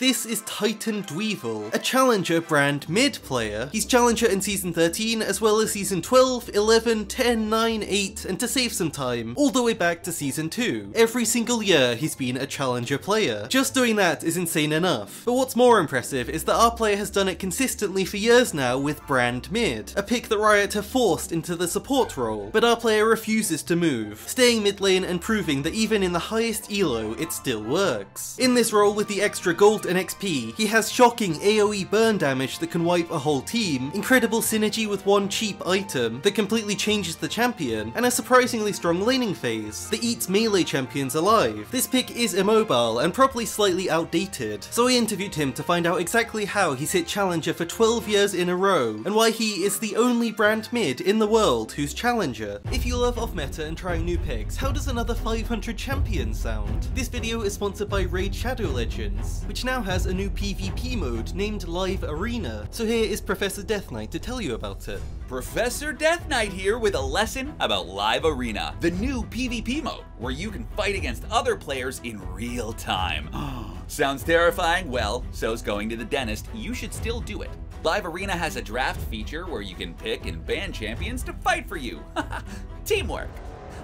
This is Titan Dweevil, a Challenger brand mid player. He's Challenger in Season 13 as well as Season 12, 11, 10, 9, 8 and to save some time, all the way back to Season 2. Every single year he's been a Challenger player. Just doing that is insane enough. But what's more impressive is that our player has done it consistently for years now with brand mid, a pick that Riot have forced into the support role, but our player refuses to move, staying mid lane and proving that even in the highest elo it still works. In this role with the extra gold and XP, he has shocking AoE burn damage that can wipe a whole team, incredible synergy with one cheap item that completely changes the champion, and a surprisingly strong laning phase that eats melee champions alive. This pick is immobile and probably slightly outdated, so I interviewed him to find out exactly how he's hit Challenger for 12 years in a row, and why he is the only brand mid in the world who's Challenger. If you love off meta and trying new picks, how does another 500 champion sound? This video is sponsored by Raid Shadow Legends, which now has a new PvP mode named Live Arena. So here is Professor Death Knight to tell you about it. Professor Death Knight here with a lesson about Live Arena, the new PvP mode where you can fight against other players in real time. Sounds terrifying? Well, so's going to the dentist. You should still do it. Live Arena has a draft feature where you can pick and ban champions to fight for you. Teamwork.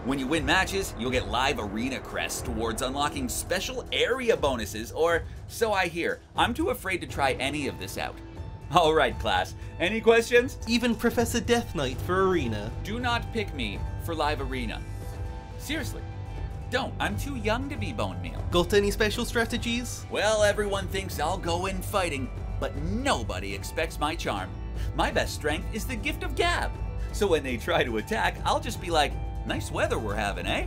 When you win matches, you'll get live arena crests towards unlocking special area bonuses, or so I hear. I'm too afraid to try any of this out. Alright class, any questions? Even Professor Death Knight for Arena. Do not pick me for live arena. Seriously, don't. I'm too young to be bone meal. Got any special strategies? Well, everyone thinks I'll go in fighting, but nobody expects my charm. My best strength is the gift of gab. So when they try to attack, I'll just be like, nice weather we're having, eh?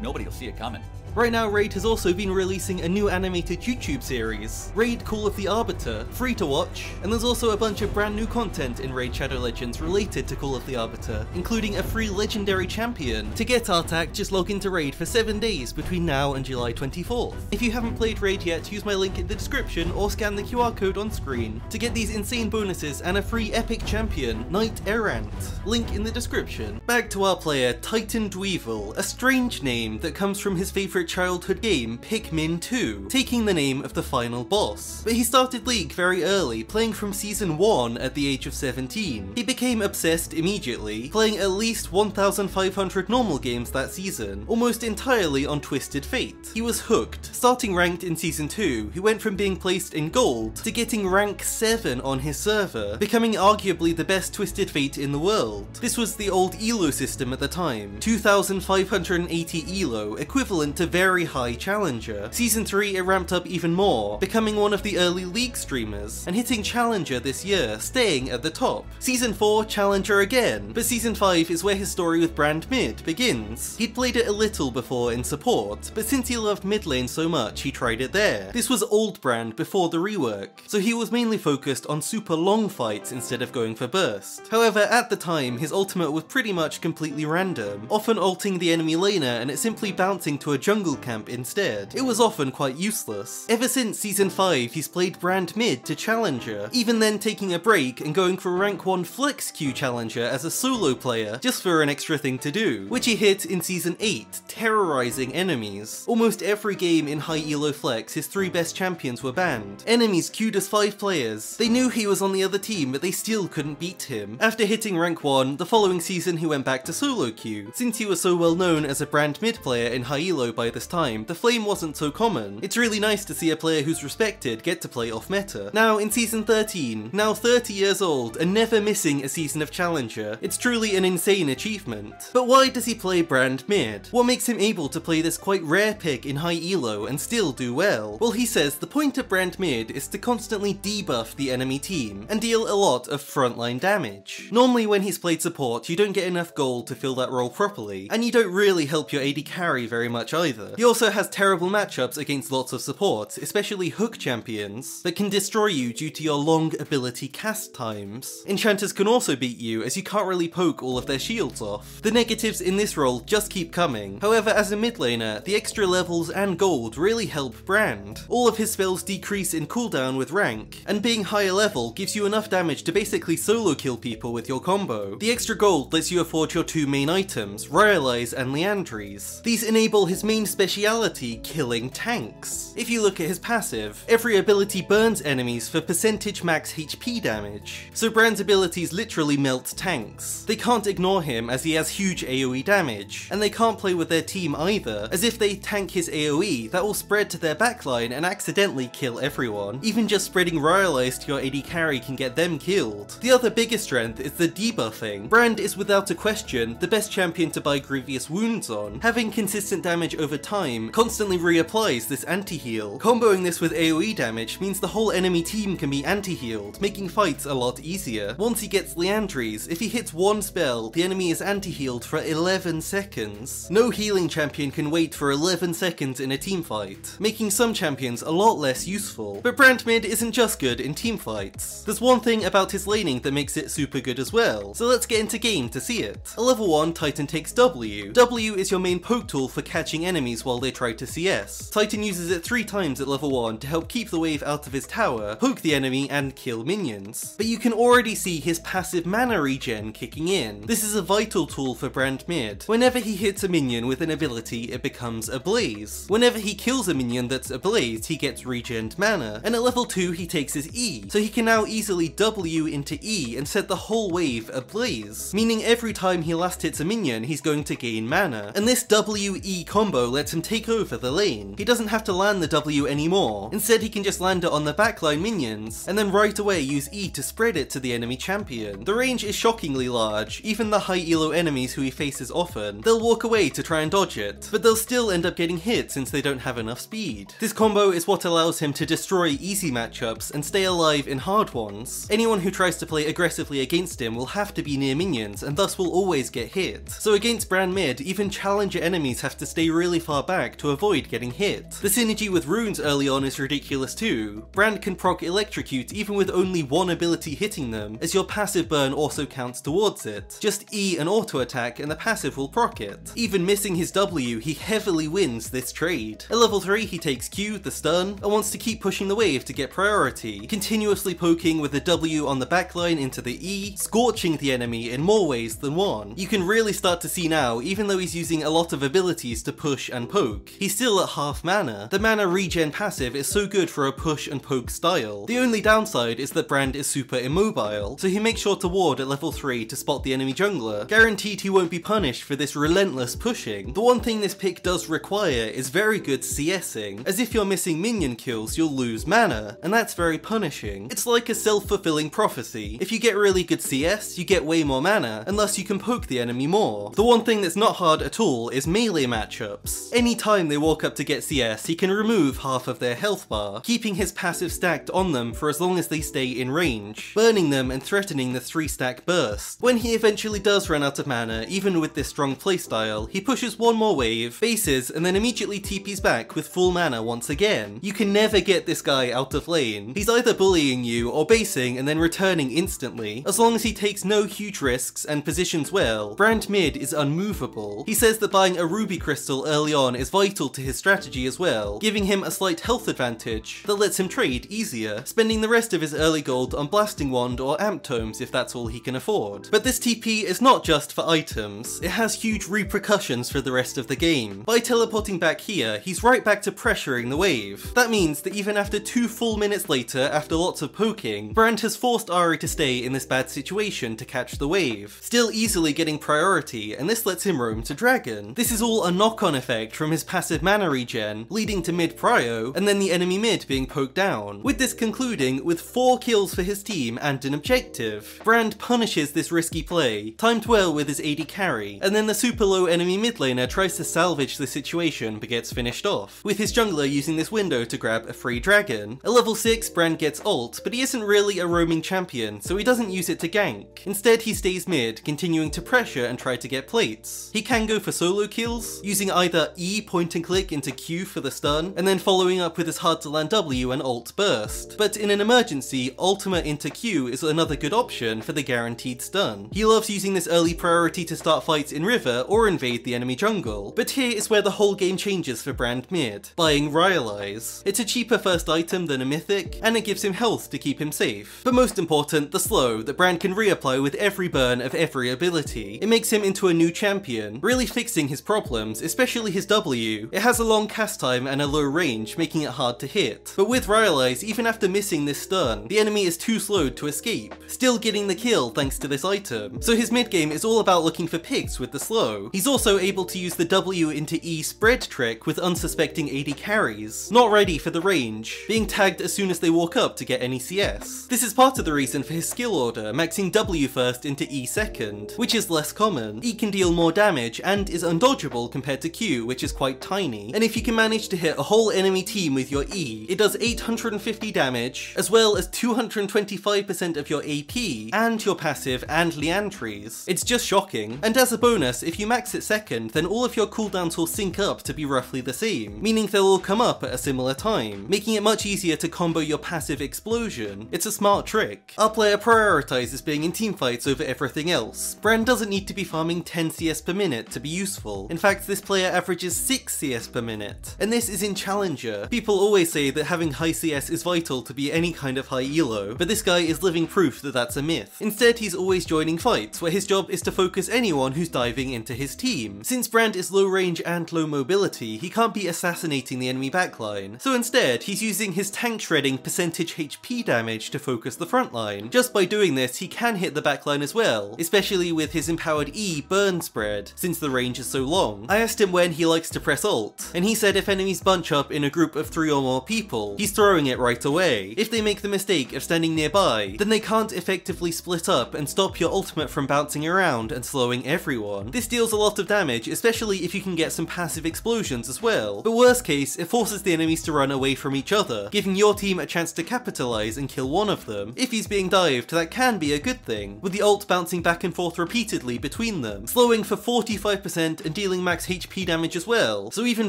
Nobody will see it coming. Right now, Raid has also been releasing a new animated YouTube series, Raid Call of the Arbiter, free to watch, and there's also a bunch of brand new content in Raid Shadow Legends related to Call of the Arbiter, including a free legendary champion. To get Artak, just log into Raid for 7 days between now and July 24th. If you haven't played Raid yet, use my link in the description or scan the QR code on screen to get these insane bonuses and a free epic champion, Knight Errant. Link in the description. Back to our player, Titan Dweevil, a strange name that comes from his favourite childhood game, Pikmin 2, taking the name of the final boss. But he started League very early, playing from Season 1 at the age of 17. He became obsessed immediately, playing at least 1,500 normal games that season, almost entirely on Twisted Fate. He was hooked. Starting ranked in Season 2, he went from being placed in gold to getting rank 7 on his server, becoming arguably the best Twisted Fate in the world. This was the old ELO system at the time, 2,580 ELO, equivalent to very high Challenger. Season 3 it ramped up even more, becoming one of the early League streamers, and hitting Challenger this year, staying at the top. Season 4, Challenger again, but Season 5 is where his story with Brand Mid begins. He'd played it a little before in support, but since he loved mid lane so much he tried it there. This was old Brand before the rework, so he was mainly focused on super long fights instead of going for burst. However, at the time, his ultimate was pretty much completely random, often ulting the enemy laner and it simply bouncing to a jungle camp instead. It was often quite useless. Ever since Season 5, he's played Brand Mid to Challenger, even then taking a break and going for rank 1 Flex Q Challenger as a solo player, just for an extra thing to do, which he hit in Season 8, terrorizing enemies. Almost every game in High Elo Flex, his three best champions were banned. Enemies queued as 5 players. They knew he was on the other team, but they still couldn't beat him. After hitting rank 1, the following season he went back to solo queue. Since he was so well known as a Brand Mid player in High Elo by this time, the flame wasn't so common. It's really nice to see a player who's respected get to play off meta. Now in season 13, now 30 years old and never missing a season of Challenger, it's truly an insane achievement. But why does he play Brand Mid? What makes him able to play this quite rare pick in high elo and still do well? Well he says the point of Brand Mid is to constantly debuff the enemy team and deal a lot of frontline damage. Normally when he's played support you don't get enough gold to fill that role properly, and you don't really help your AD carry very much either. He also has terrible matchups against lots of support, especially hook champions, that can destroy you due to your long ability cast times. Enchanters can also beat you as you can't really poke all of their shields off. The negatives in this role just keep coming. However, as a mid laner, the extra levels and gold really help Brand. All of his spells decrease in cooldown with rank, and being higher level gives you enough damage to basically solo kill people with your combo. The extra gold lets you afford your two main items, Rylai's and Liandry's. These enable his main speciality killing tanks. If you look at his passive, every ability burns enemies for percentage max HP damage, so Brand's abilities literally melt tanks. They can't ignore him as he has huge AoE damage, and they can't play with their team either, as if they tank his AoE, that will spread to their backline and accidentally kill everyone. Even just spreading Rylai's to your AD carry can get them killed. The other biggest strength is the debuffing. Brand is without a question the best champion to buy Grievous Wounds on. Having consistent damage over time constantly reapplies this anti-heal. Comboing this with AoE damage means the whole enemy team can be anti-healed, making fights a lot easier. Once he gets Liandry's, if he hits one spell, the enemy is anti-healed for 11 seconds. No healing champion can wait for 11 seconds in a team fight, making some champions a lot less useful. But Brand Mid isn't just good in team fights. There's one thing about his laning that makes it super good as well, so let's get into game to see it. A level 1 Titan takes W. W is your main poke tool for catching enemies while they try to CS. Titan uses it 3 times at level 1 to help keep the wave out of his tower, poke the enemy and kill minions. But you can already see his passive mana regen kicking in. This is a vital tool for Brand Mid. Whenever he hits a minion with an ability, it becomes a blaze. Whenever he kills a minion that's ablaze, he gets regened mana. And at level 2 he takes his E, so he can now easily W into E and set the whole wave ablaze, meaning every time he last hits a minion he's going to gain mana. And this W-E combo lets him take over the lane. He doesn't have to land the W anymore, instead he can just land it on the backline minions, and then right away use E to spread it to the enemy champion. The range is shockingly large, even the high elo enemies who he faces often, they'll walk away to try and dodge it, but they'll still end up getting hit since they don't have enough speed. This combo is what allows him to destroy easy matchups and stay alive in hard ones. Anyone who tries to play aggressively against him will have to be near minions and thus will always get hit. So against Brand Mid, even challenger enemies have to stay really far back to avoid getting hit. The synergy with runes early on is ridiculous too. Brand can proc electrocute even with only one ability hitting them, as your passive burn also counts towards it. Just E and auto attack and the passive will proc it. Even missing his W, he heavily wins this trade. At level 3 he takes Q, the stun, and wants to keep pushing the wave to get priority, continuously poking with the W on the backline into the E, scorching the enemy in more ways than one. You can really start to see now, even though he's using a lot of abilities to push and poke, he's still at half mana. The mana regen passive is so good for a push and poke style. The only downside is that Brand is super immobile, so he makes sure to ward at level 3 to spot the enemy jungler, guaranteed he won't be punished for this relentless pushing. The one thing this pick does require is very good CSing, as if you're missing minion kills you'll lose mana, and that's very punishing. It's like a self-fulfilling prophecy. If you get really good CS, you get way more mana, thus you can poke the enemy more. The one thing that's not hard at all is melee matchups. Anytime they walk up to get CS, he can remove half of their health bar, keeping his passive stacked on them for as long as they stay in range, burning them and threatening the 3 stack burst. When he eventually does run out of mana, even with this strong playstyle, he pushes one more wave, bases, and then immediately TPs back with full mana once again. You can never get this guy out of lane. He's either bullying you or basing and then returning instantly. As long as he takes no huge risks and positions well, Brand Mid is unmovable. He says that buying a ruby crystal early on is vital to his strategy as well, giving him a slight health advantage that lets him trade easier, spending the rest of his early gold on blasting wand or amp tomes if that's all he can afford. But this TP is not just for items, it has huge repercussions for the rest of the game. By teleporting back here, he's right back to pressuring the wave. That means that even after two full minutes later, after lots of poking, Brand has forced Ahri to stay in this bad situation to catch the wave, still easily getting priority, and this lets him roam to Dragon. This is all a knock-on effect from his passive mana regen, leading to mid prio, and then the enemy mid being poked down, with this concluding with 4 kills for his team and an objective. Brand punishes this risky play, timed well with his AD carry, and then the super low enemy mid laner tries to salvage the situation but gets finished off, with his jungler using this window to grab a free dragon. At level 6, Brand gets ult, but he isn't really a roaming champion, so he doesn't use it to gank. Instead, he stays mid, continuing to pressure and try to get plates. He can go for solo kills, using either E point and click into Q for the stun, and then following up with his hard to land W and ult burst. But in an emergency, ultimate into Q is another good option for the guaranteed stun. He loves using this early priority to start fights in river or invade the enemy jungle, but here is where the whole game changes for Brand Mid, buying Rylai's. It's a cheaper first item than a mythic, and it gives him health to keep him safe. But most important, the slow that Brand can reapply with every burn of every ability. It makes him into a new champion, really fixing his problems, especially his W. It has a long cast time and a low range, making it hard to hit. But with Rylai's, even after missing this stun, the enemy is too slowed to escape, still getting the kill thanks to this item. So his mid game is all about looking for picks with the slow. He's also able to use the W into E spread trick with unsuspecting AD carries, not ready for the range, being tagged as soon as they walk up to get any CS. This is part of the reason for his skill order, maxing W first into E second, which is less common. E can deal more damage and is undodgeable compared to Q, which is quite tiny. And if you can manage to hit a whole enemy team with your E, it does 850 damage, as well as 225% of your AP, and your passive and Liandry's. It's just shocking. And as a bonus, if you max it second, then all of your cooldowns will sync up to be roughly the same, meaning they'll all come up at a similar time, making it much easier to combo your passive explosion. It's a smart trick. Our player prioritizes being in teamfights over everything else. Brand doesn't need to be farming 10 CS per minute to be useful. In fact, this player averages 6 CS per minute. And this is in Challenger. People always say that having high CS is vital to be any kind of high elo, but this guy is living proof that that's a myth. Instead, he's always joining fights, where his job is to focus anyone who's diving into his team. Since Brand is low range and low mobility, he can't be assassinating the enemy backline. So instead, he's using his tank shredding percentage HP damage to focus the front line. Just by doing this, he can hit the backline as well, especially with his empowered E burn spread, since the range is so long. I asked him when he likes to press alt, and he said if enemies bunch up in a group of three or more people, he's throwing it right away. If they make the mistake of standing nearby, then they can't effectively split up and stop your ultimate from bouncing around and slowing everyone. This deals a lot of damage, especially if you can get some passive explosions as well. But worst case, it forces the enemies to run away from each other, giving your team a chance to capitalize and kill one of them. If he's being dived, that can be a good thing, with the ult bouncing back and forth repeatedly between them, slowing for 45% and dealing max HP damage as well, so even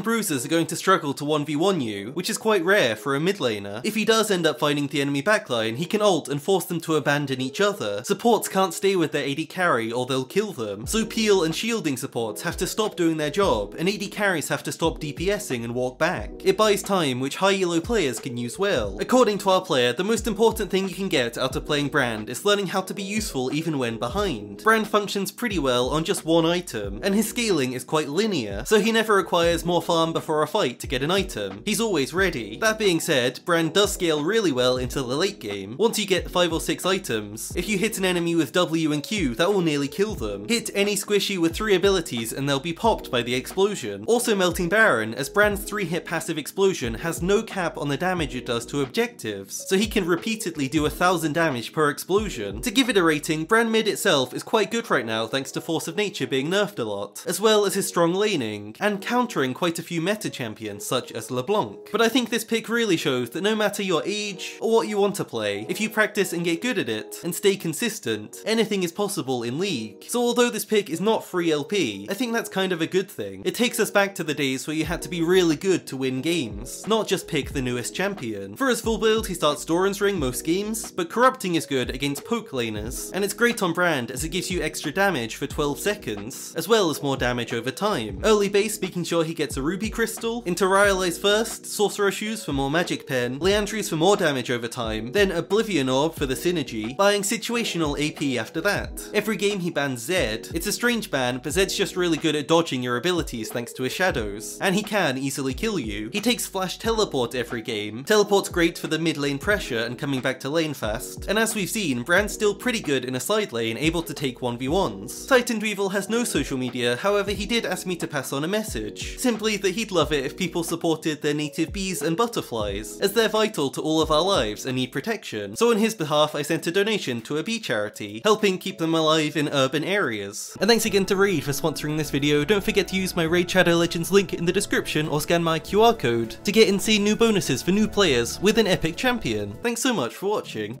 bruisers are going to struggle to 1v1 you, which is quite rare for a mid laner. If he does end up finding the enemy backline, he can ult and force them to abandon each other. Supports can't stay with their AD carry or they'll kill them, so peel and shielding supports have to stop doing their job, and AD carries have to stop DPSing and walk back. It buys time, which high elo players can use well. According to our player, the most important thing you can get out of playing Brand is learning how to be useful even when behind. Brand functions pretty well on just one item, and his scaling is quite linear, so he never requires more farm before a fight to get an item. He's always ready. That being said, Brand does scale really well into the late game. Once you get 5 or 6 items, if you hit an enemy with W and Q, that will nearly kill them. Hit any squishy with 3 abilities and they'll be popped by the explosion. Also Melting Baron, as Brand's 3 hit passive explosion has no cap on the damage it does to objectives, so he can repeatedly do a thousand damage per explosion. To give it a rating, Brand mid itself is quite good right now thanks to Force of Nature being nerfed a lot, as well as his strong laning, and countering quite a few meta champions such as LeBlanc. But I think this pick really shows that no matter your age or what you want to play, if you practice and get good at it, and stay consistent, anything is possible in League. So although this pick is not free LP, I think that's kind of a good thing. It takes us back to the days where you had to be really good to win games, not just pick the newest champion. For his full build, he starts Doran's Ring most games, but Corrupting is good against poke laners, and it's great on brand as it gives you extra damage for 12 seconds, as well as more damage over time. Early base making sure he gets a Ruby Crystal, into Rylai's first, Sorcerer Shoes for more magic pen, Liandry's for more damage over time, then Oblivion Orb for the synergy, buying situational AP after that. Every game he bans Zed. It's a strange ban, but Zed's just really good at dodging your abilities thanks to his shadows, and he can easily kill you. He takes Flash Teleport every game. Teleport's great for the mid lane pressure and coming back to lane fast, and as we've seen, Brand's still pretty good in a side lane, able to take 1v1s. Titan Dweevil has no social media, however he did ask me to pass on a message, simply that he'd love it if people supported their native bees and butterflies, as they're vital to all of our lives and need protection. So on his behalf I sent a donation to a bee charity, helping keep them alive in urban areas. And thanks again to Raid for sponsoring this video, don't forget to use my Raid Shadow Legends link in the description or scan my QR code to get insane new bonuses for new players with an epic champion. Thanks so much for watching.